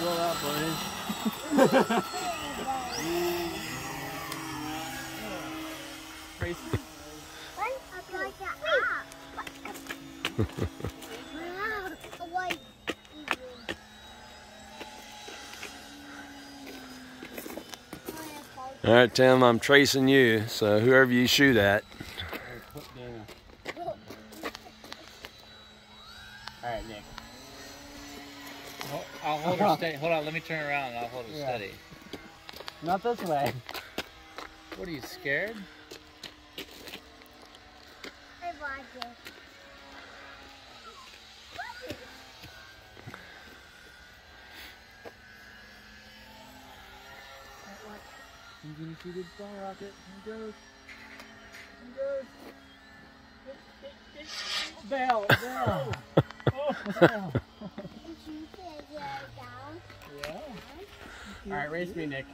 Roll out, buddy. Trace. All right, Tim, I'm tracing you. So whoever you shoot at. Put Dana. All right, Nick. Hol- I'll hold her steady. Hold on, let me turn around and I'll hold her Yeah. steady. Not this way. What are you scared? I'm gonna shoot his ball rocket. Here goes. Here goes. Bell, bell. oh, bell. All right, race me, Nick.